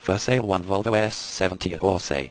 For sale one Volvo S70 or Orsay.